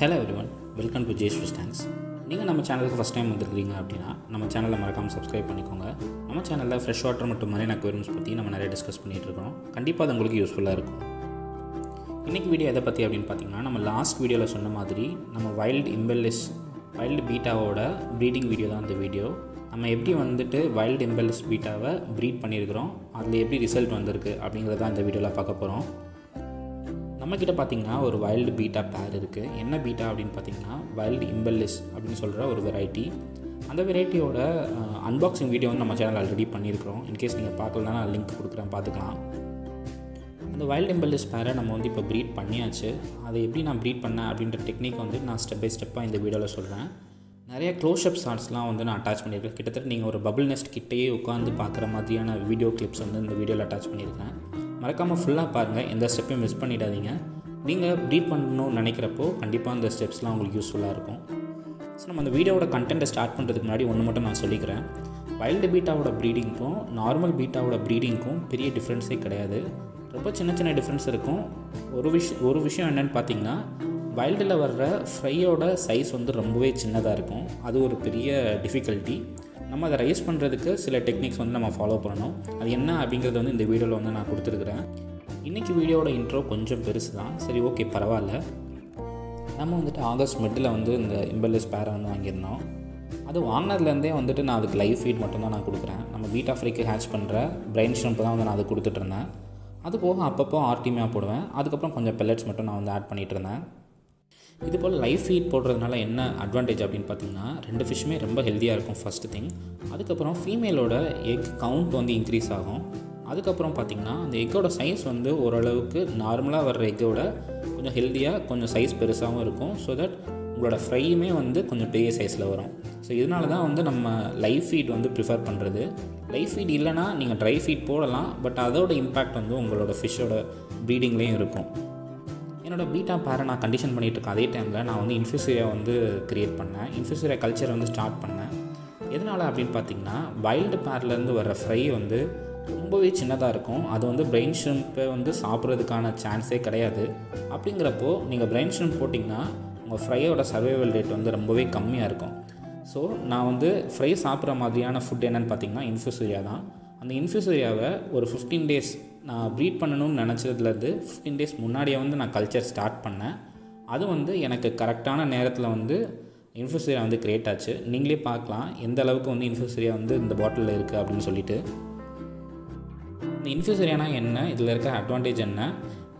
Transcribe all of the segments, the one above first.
Hello everyone welcome to Jay's fish tanks நீங்கள் நம்ம சேனலுக்கு ஃபஸ்ட் டைம் வந்துருக்கீங்க அப்படின்னா நம்ம சேனலை மறக்காமல் சப்ஸ்கிரைப் பண்ணிக்கோங்க. நம்ம சேனலில் ஃப்ரெஷ் வாட்டர் மற்றும் மரீன் அக்வேரியம்ஸ் பற்றி நம்ம நிறைய டிஸ்கஸ் பண்ணிகிட்டு இருக்கோம் கண்டிப்பாக அது உங்களுக்கு யூஸ்ஃபுல்லாக இருக்கும். இன்றைக்கி வீடியோ எதை பற்றி அப்படின்னு பார்த்தீங்கன்னா நம்ம லாஸ்ட் வீடியோவில் சொன்ன மாதிரி நம்ம வைல்டு இம்பெல்லிஸ் வைல்டு பீட்டாவோட ப்ரீடிங் வீடியோ தான் அந்த வீடியோ நம்ம எப்படி வந்துட்டு வைல்டு இம்பெல்லிஸ் பீட்டாவை ப்ரீட் பண்ணியிருக்கிறோம் அதில் எப்படி ரிசல்ட் வந்திருக்கு அப்படிங்கிறத தான் இந்த வீடியோவில் பார்க்க போகிறோம் நம்மக்கிட்ட பார்த்தீங்கன்னா ஒரு வைல்டு பீட்டா பேர் இருக்குது என்ன பீட்டா அப்படின்னு பார்த்தீங்கன்னா வைல்டு இம்பெல்லிஸ் அப்படின்னு சொல்கிற ஒரு வெரைட்டி அந்த வெரைட்டியோட அன்பாக்சிங் வீடியோ வந்து நம்ம சேனல் ஆல்ரெடி பண்ணியிருக்கிறோம் இன்கேஸ் நீங்கள் பார்க்கலனா நான் லிங்க் கொடுக்குறேன் பார்த்துக்கலாம். அந்த வைல்டு இம்பெல்லிஸ் பேரை நம்ம வந்து இப்போ ப்ரீட் பண்ணியாச்சு. அதை எப்படி நான் ப்ரீட் பண்ணேன் அப்படின்ற டெக்னிக் வந்து நான் ஸ்டெப் பை ஸ்டெப்பாக இந்த வீடியோவில் சொல்கிறேன் நிறைய க்ளோஷப் ஷார்ட்ஸ்லாம் வந்து நான் அட்டாச் பண்ணியிருக்கேன். கிட்டத்தட்ட நீங்கள் ஒரு பபுள் நெஸ்ட் கிட்டேயே உட்காந்து பார்க்குற மாதிரியான வீடியோ கிளிப்ஸ் வந்து இந்த வீடியோவில் அட்டாச் பண்ணியிருக்கேன். மறக்காமல் ஃபுல்லாக பாருங்கள் எந்த ஸ்டெப்பையும் மிஸ் பண்ணிடாதீங்க. நீங்கள் ப்ரீட் பண்ணணும்னு நினைக்கிறப்போ கண்டிப்பாக அந்த ஸ்டெப்ஸ்லாம் உங்களுக்கு யூஸ்ஃபுல்லாக இருக்கும். ஸோ நம்ம அந்த வீடியோவோட கண்டென்ட்டை ஸ்டார்ட் பண்ணுறதுக்கு முன்னாடி ஒன்று மட்டும் நான் சொல்லிக்கிறேன். வைல்டு பீட்டாவோட ப்ரீடிங்க்கும் நார்மல் பீட்டாவோட ப்ரீடிங்க்கும் பெரிய டிஃப்ரென்ஸே கிடையாது. ரொம்ப சின்ன சின்ன டிஃப்ரென்ஸ் இருக்கும். ஒரு விஷயம் ஒரு விஷயம் என்னென்னு பார்த்தீங்கன்னா வைல்டில் வர்ற ஃப்ரையோட சைஸ் வந்து ரொம்பவே சின்னதாக இருக்கும். அது ஒரு பெரிய டிஃபிகல்ட்டி நம்ம அதை ரைஸ் பண்ணுறதுக்கு சில டெக்னிக்ஸ் வந்து நம்ம ஃபாலோ பண்ணணும். அது என்ன அப்படிங்கிறத வந்து இந்த வீடியோவில் வந்து நான் கொடுத்துருக்குறேன். இன்றைக்கி வீடியோவோட இன்ட்ரோ கொஞ்சம் பெருசு தான் சரி ஓகே பரவாயில்ல. நம்ம வந்துட்டு ஆகஸ்ட் மிட்டில் வந்து இந்த இம்பல்லஸ் பேரை வந்து வாங்கியிருந்தோம். அது வாங்கினதுலேருந்தே வந்துட்டு நான் அதுக்கு லைவ் ஃபீட் மட்டும்தான் நான் கொடுக்குறேன். நம்ம வீட் ஆஃப்ரிக்கு ஹேட்ச் பண்ணுற பிரெயின் ஷ்ரம்ப் தான் வந்து நான் அது கொடுத்துட்ருந்தேன் அது போக அப்பப்போ ஆர்டிமியா போடுவேன். அதுக்கப்புறம் கொஞ்சம் பெல்லட்ஸ் மட்டும் நான் வந்து ஆட் பண்ணிகிட்டு இருந்தேன். இது போல் லைஃப் ஃபீட் போடுறதுனால என்ன அட்வான்டேஜ் அப்படின்னு பார்த்தீங்கன்னா ரெண்டு ஃபிஷ்ஷுமே ரொம்ப ஹெல்த்தியாக இருக்கும் ஃபஸ்ட்டு திங் அதுக்கப்புறம் ஃபீமேலோட எக் கவுண்ட் வந்து இன்க்ரீஸ் ஆகும். அதுக்கப்புறம் பார்த்திங்கன்னா அந்த எக்கோட சைஸ் வந்து ஓரளவுக்கு நார்மலாக வர்ற எக்கோட கொஞ்சம் ஹெல்த்தியாக கொஞ்சம் சைஸ் பெருசாகவும் இருக்கும். ஸோ தட் உங்களோட ஃப்ரையுமே வந்து கொஞ்சம் பெரிய சைஸில் வரும். ஸோ இதனால தான் வந்து நம்ம லைஃப் ஃபீட் வந்து ப்ரிஃபர் பண்ணுறது லைஃப் ஃபீட் இல்லைனா நீங்கள் ட்ரை ஃபீட் போடலாம். பட் அதோட இம்பேக்ட் வந்து உங்களோட ஃபிஷ்ஷோட ப்ரீடிங்லேயும் இருக்கும். என்னோடய பீட்டா பேரை நான் கண்டிஷன் பண்ணிகிட்டு இருக்கேன் அதே டைமில் நான் வந்து இன்ஃபியூசியை வந்து க்ரியேட் பண்ணேன். இன்ஃபியூசரியா கல்ச்சரை வந்து ஸ்டார்ட் பண்ணேன். எதனால் அப்படின்னு பார்த்தீங்கன்னா வைல்டு பேர்லேருந்து வர ஃப்ரை வந்து ரொம்பவே சின்னதாக இருக்கும். அது வந்து பிரெயின் ஷ்ரிம்பை வந்து சாப்பிட்றதுக்கான சான்ஸே கிடையாது. அப்படிங்கிறப்போ நீங்கள் பிரெயின் ஷ்ரிம்ப் போட்டிங்கன்னா உங்கள் ஃப்ரையோட சர்வைவல் ரேட் வந்து ரொம்பவே கம்மியாக இருக்கும். ஸோ நான் வந்து ஃப்ரை சாப்பிட்ற மாதிரியான ஃபுட் என்னென்னு பார்த்தீங்கன்னா இன்ஃபியூசரியா தான். அந்த இன்ஃபியூசரியாவை ஒரு ஃபிஃப்டீன் டேஸ் நான் ப்ரீட் பண்ணணும்னு நினச்சதுலேருந்து ஃபிஃப்டீன் டேஸ் முன்னாடியே வந்து நான் கல்ச்சர் ஸ்டார்ட் பண்ணேன். அது வந்து எனக்கு கரெக்டான நேரத்தில் வந்து இன்ஃபியூசரியா வந்து க்ரியேட் ஆச்சு. நீங்களே பார்க்கலாம் எந்த அளவுக்கு வந்து இன்ஃபியூசரியா வந்து இந்த பாட்டிலில் இருக்குது அப்படின்னு சொல்லிட்டு. இந்த இன்ஃபியூசரியானா என்ன இதில் இருக்க அட்வான்டேஜ் என்ன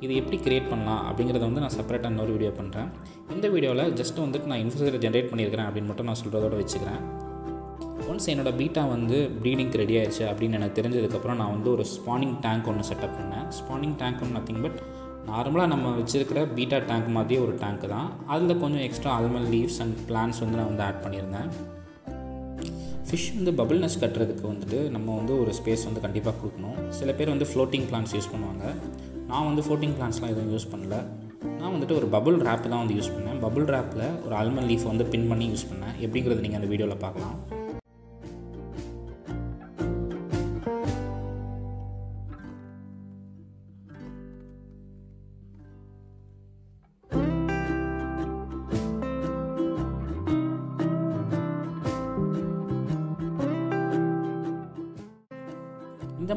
இது எப்படி க்ரியேட் பண்ணலாம் அப்படிங்கிறத வந்து நான் செப்பரேட்டாக இன்னொரு வீடியோ பண்ணுறேன் இந்த வீடியோவில் ஜஸ்ட் வந்துட்டு நான் இன்ஃபியூசரை ஜென்ரேட் பண்ணியிருக்கிறேன் அப்படின்னு மட்டும் நான் சொல்கிறதோட வச்சுக்கிறேன். ஒன்ஸ் என்னோடய பீட்டா வந்து ப்ரீடிங்க்கு ரெடி ஆயிடுச்சு அப்படின்னு எனக்கு தெரிஞ்சதுக்கப்புறம் நான் வந்து ஒரு ஸ்பானிங் டேங்க் ஒன்று செட்டப் பண்ணேன். ஸ்பானிங் டேங்க் ஒன்று நத்திங் பட் நார்மலாக நம்ம வச்சுருக்கிற பீட்டா டேங்க் மாதிரியே ஒரு டேங்க் தான். அதில் கொஞ்சம் extra almond leaves and plants வந்து நான் வந்து ஆட் பண்ணியிருந்தேன். ஃபிஷ் வந்து பபிள் நெஸ் கட்டுறதுக்கு வந்துட்டு நம்ம வந்து ஒரு ஸ்பேஸ் வந்து கண்டிப்பாக கொடுக்கணும். சில பேர் வந்து ஃப்ளோட்டிங் பிளான்ஸ் யூஸ் பண்ணுவாங்க. நான் வந்து ஃப்ளோட்டிங் பிளான்ஸ்லாம் எதுவும் யூஸ் பண்ணல. நான் வந்துட்டு ஒரு பபுள் ரேப் தான் வந்து யூஸ் பண்ணேன். பபுள் ரேப்பில் ஒரு அல்மன் லீஃப் வந்து பின் பண்ணி யூஸ் பண்ணேன். எப்படிங்கிறது நீங்கள் அந்த வீடியோவில் பார்க்கலாம்.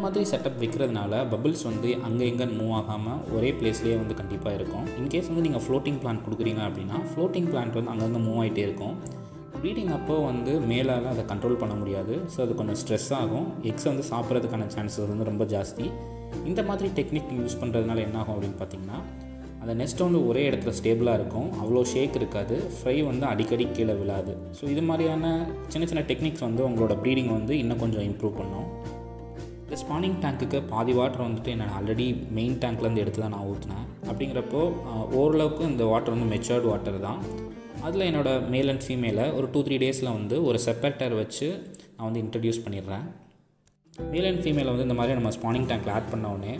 மாதிரி செட்டப் வைக்கிறதுனால பபிள்ஸ் வந்து அங்கே எங்கே மூவ் ஆகாமல் ஒரே பிளேஸ்லேயே வந்து கண்டிப்பாக இருக்கும். இன்கேஸ் வந்து நீங்கள் ஃப்ளோட்டிங் பிளான்ட் கொடுக்குறீங்க அப்படின்னா ஃப்ளோட்டிங் பிளான்ட் வந்து அங்கங்கே மூவ் ஆகிட்டே இருக்கும். ப்ரீடிங் அப்போ வந்து மேலால் அதை கண்ட்ரோல் பண்ண முடியாது. ஸோ அது கொஞ்சம் ஸ்ட்ரெஸ் ஆகும். எக்ஸ் வந்து சாப்பிட்றதுக்கான சான்சஸ் வந்து ரொம்ப ஜாஸ்தி. இந்த மாதிரி டெக்னிக் யூஸ் பண்ணுறதுனால என்ன ஆகும் அப்படின்னு பார்த்தீங்கன்னா அந்த நெஸ்ட் வந்து ஒரே இடத்துல ஸ்டேபிளாக இருக்கும். அவ்வளோ ஷேக் இருக்காது. ஃப்ரை வந்து அடிக்கடி கீழே விழாது. ஸோ இது மாதிரியான சின்ன சின்ன டெக்னிக்ஸ் வந்து உங்களோட ப்ரீடிங் வந்து இன்னும் கொஞ்சம் இம்ப்ரூவ் பண்ணும். இந்த ஸ்பானிங் டேங்க்குக்கு பாதி வாட்டர் வந்துட்டு நான் ஆல்ரெடி மெயின் டேங்க்லேருந்து எடுத்து தான் நான் ஊற்றினேன் அப்படிங்கிறப்போ ஓரளவுக்கு இந்த வாட்டர் வந்து மெச்சர்டு வாட்டர் தான். அதில் என்னோடய மேல் அண்ட் ஃபீமேலை ஒரு டூ த்ரீ டேஸில் வந்து ஒரு செப்பரேட்டர் வச்சு நான் வந்து இன்ட்ரடியூஸ் பண்ணிடுறேன். மேல் அண்ட் ஃபீமேலை வந்து இந்த மாதிரி நம்ம ஸ்பானிங் டேங்க்கில் ஆட் பண்ண உடனே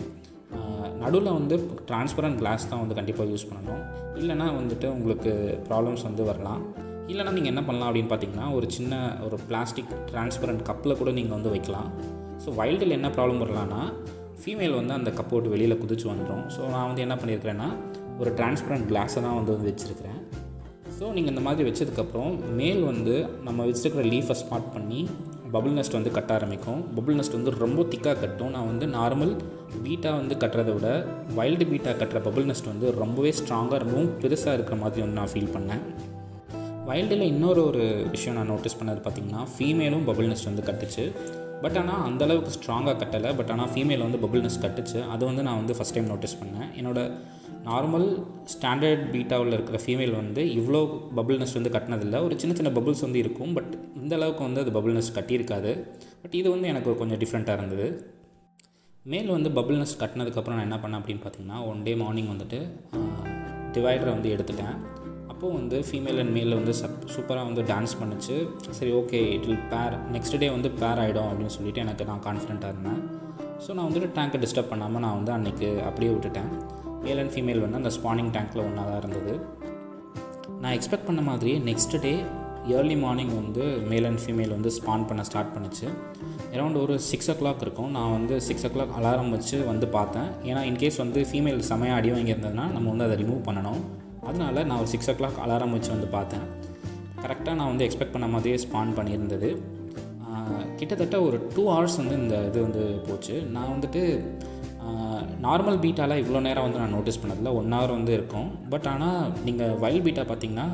நடுவில் வந்து டிரான்ஸ்பரண்ட் கிளாஸ் தான் வந்து கண்டிப்பாக யூஸ் பண்ணணும். இல்லைனா வந்துட்டு உங்களுக்கு ப்ராப்ளம்ஸ் வந்து வரலாம். இல்லைனா நீங்கள் என்ன பண்ணலாம் அப்படின்னு பார்த்தீங்கன்னா ஒரு சின்ன ஒரு பிளாஸ்டிக் டிரான்ஸ்பரண்ட் கப்பில் கூட நீங்கள் வந்து வைக்கலாம். ஸோ வைல்டில் என்ன ப்ராப்ளம் வரலான்னா ஃபீமேல் வந்து அந்த கப்பை விட்டு வெளியில் குதிச்சு வந்துடும் ஸோ நான் வந்து என்ன பண்ணியிருக்கிறேன்னா ஒரு டிரான்ஸ்பரண்ட் கிளாஸை தான் வந்து வந்து வச்சுருக்கிறேன். ஸோ நீங்கள் இந்த மாதிரி வச்சதுக்கப்புறம் மேல் வந்து நம்ம வச்சுருக்கிற லீஃபை ஸ்பாட் பண்ணி பபுள் நெஸ்ட் வந்து கட்ட ஆரம்பிக்கும். பபுள் நெஸ்ட் வந்து ரொம்ப திக்காக கட்டும். நான் வந்து நார்மல் பீட்டா வந்து கட்டுறதை விட வைல்டு பீட்டா கட்டுற பபுள் நெஸ்ட் வந்து ரொம்பவே ஸ்ட்ராங்காக ரொம்பவும் பெருசாக இருக்கிற மாதிரி வந்து நான் ஃபீல் பண்ணேன். வைல்டில் இன்னொரு ஒரு விஷயம் நான் நோட்டீஸ் பண்ணது பார்த்திங்கன்னா ஃபீமேலும் பபுள் நெஸ்ட் வந்து கட்டுச்சு. பட் ஆனால் அந்தளவுக்கு ஸ்ட்ராங்காக கட்டலை. பட் ஆனால் ஃபீமேல் வந்து பபுள் கட்டுச்சு. அது வந்து நான் வந்து ஃபஸ்ட் டைம் நோட்டீஸ் பண்ணேன். என்னோடய நார்மல் ஸ்டாண்டர்ட் பீட்டாவில் இருக்கிற ஃபீமேல் வந்து இவ்வளோ பபுள் வந்து கட்டினதில்லை. ஒரு சின்ன சின்ன பபுள்ஸ் வந்து இருக்கும். பட் இந்த அளவுக்கு வந்து அது பபுள் கட்டியிருக்காது. பட் இது வந்து எனக்கு கொஞ்சம் டிஃப்ரெண்ட்டாக இருந்தது. மேல் வந்து பபுள் கட்டினதுக்கப்புறம் நான் என்ன பண்ணேன் அப்படின்னு பார்த்தீங்கன்னா ஒன் டே மார்னிங் வந்துட்டு டிவைடரை வந்து எடுத்துட்டேன். அப்போது வந்து ஃபீமேல் அண்ட் மேலில் வந்து சப் சூப்பராக வந்து டான்ஸ் பண்ணுச்சு. சரி okay it will pair next day வந்து பேர் ஆகிடும் அப்படின்னு சொல்லிட்டு எனக்கு நான் கான்ஃபிடென்ட்டாக இருந்தேன். ஸோ நான் வந்துட்டு டேங்க்கை டிஸ்டர்ப் பண்ணாமல் நான் வந்து அன்றைக்கி அப்படியே விட்டுட்டேன். மேல் அண்ட் ஃபீமேல் வந்து அந்த ஸ்பானிங் டேங்க்கில் ஒன்றா தான் இருந்தது. நான் எக்ஸ்பெக்ட் பண்ண மாதிரியே நெக்ஸ்ட் டே ஏர்லி மார்னிங் வந்து மேல் அண்ட் ஃபீமேல் வந்து ஸ்பான் பண்ண ஸ்டார்ட் பண்ணிச்சு. அரௌண்ட் ஒரு சிக்ஸ் ஓ கிளாக் இருக்கும். நான் வந்து சிக்ஸ் ஓ கிளாக் அலாரம் வச்சு வந்து பார்த்தேன். ஏன்னா இன்கேஸ் வந்து ஃபீமேல் செமையாக அடி வாங்கியிருந்ததுன்னா நம்ம வந்து அதை ரிமூவ் பண்ணணும். அதனால் நான் ஒரு சிக்ஸ் ஓ கிளாக் அலாரம் வச்சு வந்து பார்த்தேன். கரெக்டாக நான் வந்து எக்ஸ்பெக்ட் பண்ண மாதிரியே ஸ்பான் பண்ணியிருந்தது. கிட்டத்தட்ட ஒரு டூ ஹவர்ஸ் வந்து இந்த இது வந்து போச்சு. நான் வந்துட்டு நார்மல் பீட்டாலாம் இவ்வளோ நேரம் வந்து நான் நோட்டீஸ் பண்ணதில்ல. ஒன் ஹவர் வந்து இருக்கும். பட் ஆனால் நீங்கள் வைல்ட் பீட்டா பார்த்தீங்கன்னா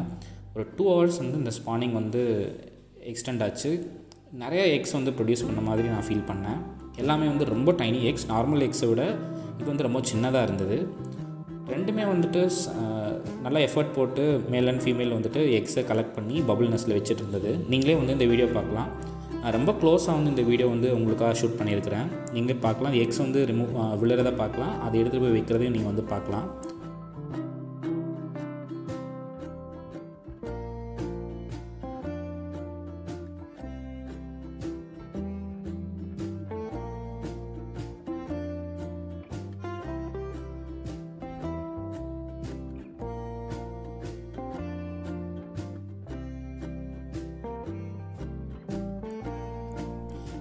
ஒரு டூ ஹவர்ஸ் வந்து இந்த ஸ்பானிங் வந்து எக்ஸ்டெண்ட் ஆச்சு. நிறைய எக்ஸ் வந்து ப்ரொடியூஸ் பண்ண மாதிரி நான் ஃபீல் பண்ணேன். எல்லாமே வந்து ரொம்ப டைனி எக்ஸ் நார்மல் எக்ஸை விட இது வந்து ரொம்ப சின்னதாக இருந்தது. ரெண்டுமே வந்துட்டு நல்லா எஃபர்ட் போட்டு மேல் அண்ட் ஃபீமேல் வந்துட்டு எக்ஸை கலெக்ட் பண்ணி பபுள் நெஸ்ட்டில் வச்சுட்டு இருந்தது. நீங்களே வந்து இந்த வீடியோ பார்க்கலாம். நான் ரொம்ப க்ளோஸாக வந்து இந்த வீடியோ வந்து உங்களுக்காக ஷூட் பண்ணியிருக்கிறேன். நீங்கள் பார்க்கலாம். எக்ஸ் வந்து ரிமூவ் விழுறதை பார்க்கலாம். அதை எடுத்துகிட்டு போய் வைக்கிறதையும் நீங்கள் வந்து பார்க்கலாம்.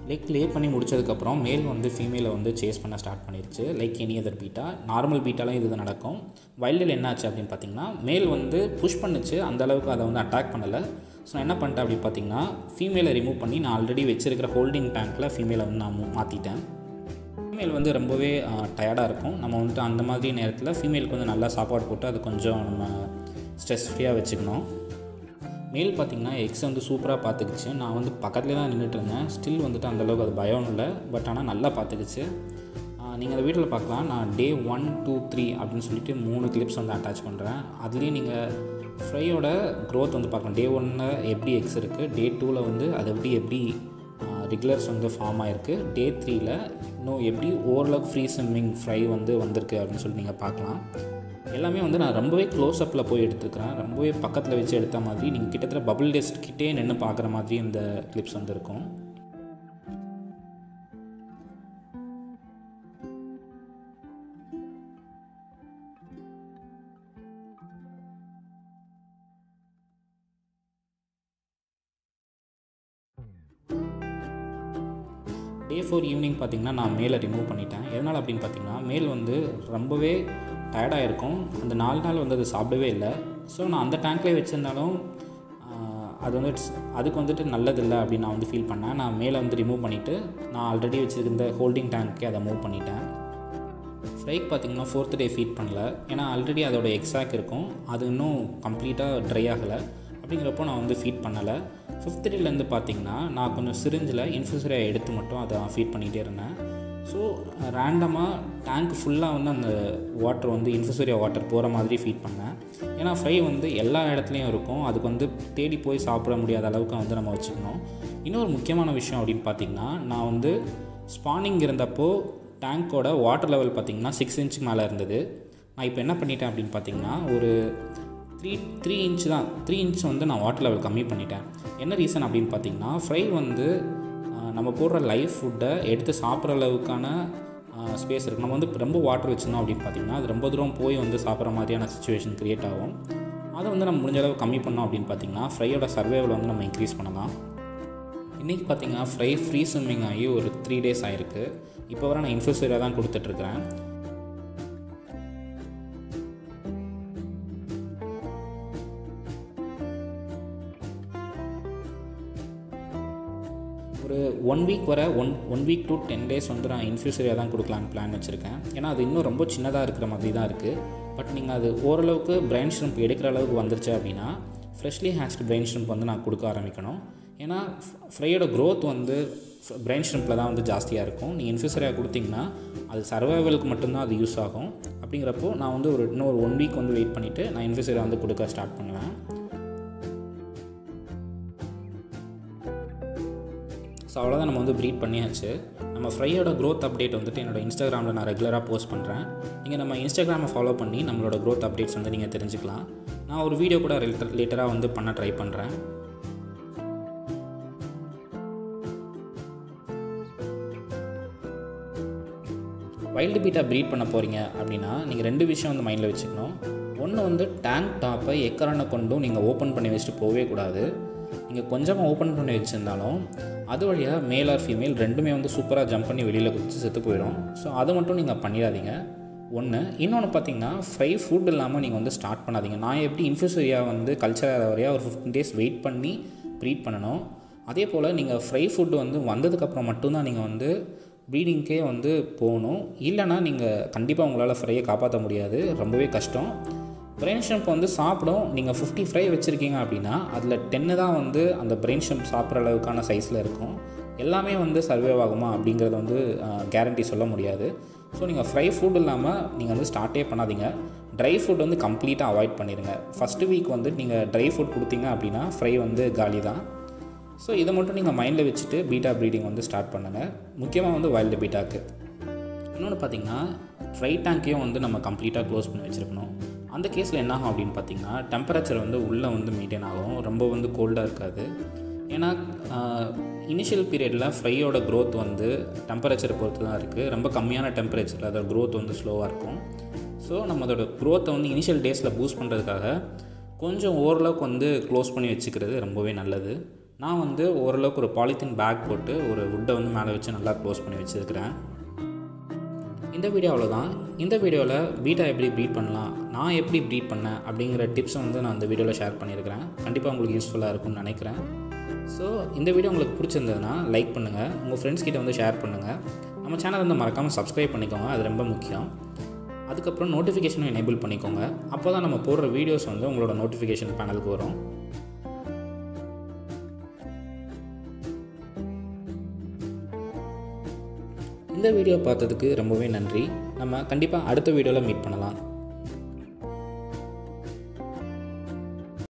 லைக் லே பண்ணி முடிச்சதுக்கப்புறம் மேல் வந்து ஃபீமேலை வந்து சேஸ் பண்ண ஸ்டார்ட் பண்ணிருச்சு. Like any other betta normal பீட்டாலாம் இது நடக்கும். வைல்டில் என்ன ஆச்சு அப்படின்னு பார்த்தீங்கன்னா மேல் வந்து புஷ் பண்ணுச்சு. அந்தளவுக்கு அதை வந்து அட்டாக் பண்ணலை. ஸோ நான் என்ன பண்ணிட்டேன் அப்படின்னு பார்த்தீங்கன்னா ஃபீமேலை ரிமூவ் பண்ணி நான் ஆல்ரெடி வச்சிருக்கிற ஹோல்டிங் டேங்க்கில் ஃபீமேலை வந்து நான் மாற்றிட்டேன் ஃபீமேல் வந்து ரொம்பவே டயர்டாக இருக்கும். நம்ம வந்துட்டு அந்த மாதிரி நேரத்தில் ஃபீமேலுக்கு வந்து நல்லா சாப்பாடு போட்டு அது கொஞ்சம் நம்ம ஸ்ட்ரெஸ் ஃப்ரீயாக வச்சுக்கணும். மேல் பார்த்திங்கன்னா எக்ஸ் வந்து சூப்பராக பார்த்துக்குச்சு. நான் வந்து பக்கத்துலேயே தான் நின்றுட்டு இருந்தேன் ஸ்டில் வந்துட்டு அந்தளவுக்கு அது பயம் இல்லை. பட் ஆனால் நல்லா பார்த்துக்குச்சு. நீங்கள் அந்த வீட்டில் பார்க்கலாம். நான் டே ஒன் டூ த்ரீ அப்படின்னு சொல்லிட்டு மூணு கிளிப்ஸ் வந்து அட்டாச் பண்ணுறேன் அதுலேயும் நீங்கள் ஃப்ரையோட க்ரோத் வந்து பார்க்கலாம். டே ஒன்னில் எப்படி எக்ஸ் இருக்குது டே டூவில் வந்து அது எப்படி எப்படி ரெகுலர்ஸ் வந்து ஃபார்ம் ஆகிருக்கு டே த்ரீயில் இன்னும் எப்படி ஓரளவுக்கு ஃப்ரீ ஸ்விம்மிங் ஃப்ரை வந்து வந்திருக்கு அப்படின்னு சொல்லி நீங்கள் பார்க்கலாம். எல்லாமே வந்து நான் ரொம்பவே க்ளோஸ் அப்பில் போய் எடுத்துருக்கிறேன் ரொம்பவே பக்கத்தில் வச்சு எடுத்த மாதிரி நீங்கள் கிட்டத்தட்ட பபுள் டெஸ்ட் கிட்டே நின்று பார்க்குற மாதிரி இந்த கிளிப்ஸ் வந்து இருக்கும். டே ஃபோர் ஈவினிங் பார்த்திங்கன்னா நான் மேலே ரிமூவ் பண்ணிட்டேன். எதனால் அப்படின்னு பார்த்தீங்கன்னா மேல் வந்து ரொம்பவே டயர்டாக இருக்கும் அந்த நாலு நாள் வந்து அது சாப்பிடவே இல்லை. ஸோ நான் அந்த டேங்க்லேயே வச்சுருந்தாலும் அது வந்து அதுக்கு வந்துட்டு நல்லதில்லை அப்படின்னு நான் வந்து ஃபீல் பண்ணேன். நான் மேலே வந்து ரிமூவ் பண்ணிவிட்டு நான் ஆல்ரெடி வச்சுருந்த ஹோல்டிங் டேங்க்கே அதை மூவ் பண்ணிட்டேன். ஃப்ரைக் பார்த்திங்கன்னா ஃபோர்த் டே ஃபீட் பண்ணல. ஏன்னா ஆல்ரெடி அதோட எக்ஸாக் இருக்கும். அது இன்னும் கம்ப்ளீட்டாக ட்ரை ஆகலை. அப்படிங்கிறப்போ நான் வந்து ஃபீட் பண்ணலை. ஃபிஃப்த் டேலேருந்து பார்த்திங்கன்னா நான் கொஞ்சம் சிரிஞ்சில் இன்ஃபியூசரியாக எடுத்து மட்டும் அதை ஃபீட் பண்ணிகிட்டே இருந்தேன். ஸோ ரேண்டமாக டேங்க் ஃபுல்லாக வந்து அந்த வாட்டர் வந்து இன்ஃபியூசரியா வாட்டர் போகிற மாதிரி ஃபீட் பண்ணேன். ஏன்னா ஃப்ரை வந்து எல்லா இடத்துலையும் இருக்கும். அதுக்கு வந்து தேடி போய் சாப்பிட முடியாத அளவுக்கு வந்து நம்ம வச்சுக்கணும். இன்னொரு முக்கியமான விஷயம் அப்படின்னு பார்த்திங்கன்னா நான் வந்து ஸ்பானிங் இருந்தப்போ டேங்க்கோட வாட்டர் லெவல் பார்த்திங்கன்னா சிக்ஸ் இன்ச் மேலே இருந்தது. நான் இப்போ என்ன பண்ணிட்டேன் அப்படின்னு பார்த்தீங்கன்னா ஒரு த்ரீ த்ரீ இன்ச் தான். த்ரீ இன்ச் வந்து நான் வாட்டர் லெவல் கம்மி பண்ணிட்டேன். என்ன ரீசன் அப்படின்னு பார்த்தீங்கன்னா ஃப்ரை வந்து நம்ம போடுற லைஃப் ஃபுட்டை எடுத்து சாப்பிட்ற அளவுக்கான ஸ்பேஸ் இருக்குது நம்ம வந்து ரொம்ப வாட்டர் வச்சுருந்தோம் அப்படின்னு பார்த்தீங்கன்னா அது ரொம்ப தூரம் போய் வந்து சாப்பிட்ற மாதிரியான சுச்சுவேஷன் க்ரியேட் ஆகும். அதை வந்து நம்ம முடிஞ்ச அளவு கம்மி பண்ணோம் அப்படின்னு பார்த்தீங்கன்னா ஃப்ரையோட சர்வைவல் வந்து நம்ம இன்க்ரீஸ் பண்ணலாம். இன்றைக்கி பார்த்தீங்கன்னா ஃப்ரை ஃப்ரீ ஸ்விம்மிங் ஆகி ஒரு த்ரீ டேஸ் ஆகிருக்கு இப்போ வர நான் இன்ஃபியூசராக தான் கொடுத்துட்ருக்குறேன் வர one one week to ten days வந்து நான் இன்ஃப்யூசரியாக தான் கொடுக்கலான்னு பிளான் வச்சுருக்கேன் ஏன்னா அது இன்னும் ரொம்ப சின்னதாக இருக்கிற மாதிரி தான் இருக்குது பட் நீங்கள் அது ஓரளவுக்கு பிரெயின் ஷ்ரிம்ப் எடுக்கிற அளவுக்கு வந்துருச்சு அப்படின்னா ஃப்ரெஷ்லி ஹேஸ்ட் பிரெயின் ஷ்ரிம்ப் வந்து நான் கொடுக்க ஆரம்பிக்கணும் ஏன்னா ஃப்ரையோட க்ரோத் வந்து பிரெயின் ஷ்ரிம்பில் தான் வந்து ஜாஸ்தியாக இருக்கும் நீங்கள் இன்ஃபியூசரியாக கொடுத்தீங்கன்னா அது சர்வைவலுக்கு மட்டும்தான் அது யூஸ் ஆகும் அப்படிங்கிறப்போ நான் வந்து ஒரு இன்னும் ஒரு ஒன் வீக் வந்து வெயிட் பண்ணிவிட்டு நான் இன்ஃபியூசரியாக வந்து கொடுக்க ஸ்டார்ட் பண்ணுவேன் ஸோ அவ்வளோதான் நம்ம வந்து ப்ரீட் பண்ணியாச்சு. நம்ம ஃப்ரையோட க்ரோத் அப்டேட் வந்துட்டு என்னோடய இன்ஸ்டாகிராமில் நான் ரெகுலராக போஸ்ட் பண்ணுறேன் நீங்கள் நம்ம இன்ஸ்டாகிராமை ஃபாலோ பண்ணி நம்மளோட க்ரோத் அப்டேட்ஸ் வந்து நீங்கள் தெரிஞ்சுக்கலாம். நான் ஒரு வீடியோ கூட லேட்டர் லேட்டராக வந்து பண்ண ட்ரை பண்ணுறேன் வைல்டு பீட்டா ப்ரீட் பண்ண போகிறீங்க அப்படின்னா நீங்கள் ரெண்டு விஷயம் வந்து மைண்டில் வச்சுக்கணும். ஒன்று வந்து டேங்க் டாப்பை எக்கரான கொண்டும் நீங்கள் ஓப்பன் பண்ணி வச்சுட்டு போகவே கூடாது. நீங்கள் கொஞ்சமாக ஓப்பன் பண்ணி வச்சுருந்தாலும் அது வழியாக மேல் ஆர் ஃபீமேல் ரெண்டுமே வந்து சூப்பராக ஜம்ப் பண்ணி வெளியில் குதித்து செத்து போயிடும். ஸோ அதை மட்டும் நீங்கள் பண்ணிடாதீங்க. ஒன்று இன்னொன்று பார்த்தீங்கன்னா ஃப்ரை ஃபுட் இல்லாமல் நீங்கள் வந்து ஸ்டார்ட் பண்ணாதீங்க. நான் எப்படி இன்ஃபியூசரியா வந்து கல்ச்சர் வரையா ஒரு ஃபிஃப்டீன் டேஸ் வெயிட் பண்ணி ப்ரீட் பண்ணணும் அதே போல் நீங்கள் ஃப்ரை ஃபுட்டு வந்து வந்ததுக்கப்புறம் மட்டும்தான் நீங்கள் வந்து ப்ரீடிங்க்கே வந்து போகணும். இல்லைனா நீங்கள் கண்டிப்பாக உங்களால் ஃப்ரையை காப்பாற்ற முடியாது. ரொம்பவே கஷ்டம். பிரெயின் ஷம்ப் வந்து சாப்பிடும். நீங்கள் ஃபிஃப்டி ஃப்ரை வச்சுருக்கீங்க அப்படின்னா அதில் டென்னு தான் வந்து அந்த பிரெயின் ஷம்ப் சாப்பிட்ற அளவுக்கான சைஸில் இருக்கும். எல்லாமே வந்து சர்வைவ் ஆகுமா அப்படிங்கிறத வந்து கேரண்டி சொல்ல முடியாது. ஸோ நீங்கள் ஃப்ரை ஃபுட் இல்லாமல் நீங்கள் வந்து ஸ்டார்ட்டே பண்ணாதீங்க. ட்ரை ஃபுட் வந்து கம்ப்ளீட்டாக அவாய்ட் பண்ணிடுங்க ஃபஸ்ட்டு வீக் வந்து நீங்கள் ட்ரை ஃபுட் கொடுத்தீங்க அப்படின்னா ஃப்ரை வந்து காலி தான். ஸோ இதை மட்டும் நீங்கள் மைண்டில் வச்சுட்டு பீட்டா ப்ரீடிங் வந்து ஸ்டார்ட் பண்ணுங்கள் முக்கியமாக வந்து வைல்டு பீட்டாக்கு இன்னொன்று பார்த்தீங்கன்னா ஃப்ரை டேங்க்கையும் வந்து நம்ம கம்ப்ளீட்டாக க்ளோஸ் பண்ணி வச்சுருக்கணும். அந்த கேஸில் என்ன ஆகும் அப்படின்னு பார்த்தீங்கன்னா டெம்பரேச்சர் வந்து உள்ளே வந்து மெயின்டைன் ஆகும். ரொம்ப வந்து கோல்டாக இருக்காது. ஏன்னா இனிஷியல் பீரியடில் ஃப்ரையோட க்ரோத் வந்து டெம்பரேச்சரை பொறுத்து தான் இருக்குது ரொம்ப கம்மியான டெம்பரேச்சரில் அதோட க்ரோத் வந்து ஸ்லோவாக இருக்கும். ஸோ நம்ம அதோட க்ரோத்தை வந்து இனிஷியல் டேஸில் பூஸ்ட் பண்ணுறதுக்காக கொஞ்சம் ஓரளவுக்கு வந்து க்ளோஸ் பண்ணி வச்சுக்கிறது ரொம்பவே நல்லது. நான் வந்து ஓரளவுக்கு ஒரு பாலித்தீன் பேக் போட்டு ஒரு வுட்டை வந்து மேலே வச்சு நல்லா க்ளோஸ் பண்ணி வச்சுருக்கிறேன். இந்த வீடியோ அவ்வளோதான் இந்த வீடியோவில் பீட்டா எப்படி ப்ரீட் பண்ணலாம் நான் எப்படி ப்ரீட் பண்ணேன் அப்படிங்கிற டிப்ஸை வந்து நான் இந்த வீடியோவில் ஷேர் பண்ணியிருக்கிறேன். கண்டிப்பாக உங்களுக்கு யூஸ்ஃபுல்லாக இருக்கும்னு நினைக்கிறேன். ஸோ இந்த வீடியோ உங்களுக்கு பிடிச்சிருந்ததுன்னா லைக் பண்ணுங்கள் உங்கள் ஃப்ரெண்ட்ஸ் கிட்ட வந்து ஷேர் பண்ணுங்கள் நம்ம சேனல் வந்து மறக்காமல் சப்ஸ்கிரைப் பண்ணிக்கோங்க. அது ரொம்ப முக்கியம். அதுக்கப்புறம் நோட்டிஃபிகேஷனும் எனேபிள் பண்ணிக்கோங்க. அப்போ தான் நம்ம போடுற வீடியோஸ் வந்து உங்களோட நோட்டிஃபிகேஷன் பேனலுக்கு வரும். இந்த வீடியோ பார்த்ததுக்கு ரொம்பவே நன்றி. நம்ம கண்டிப்பாக அடுத்த வீடியோவில் மீட் பண்ணலாம்.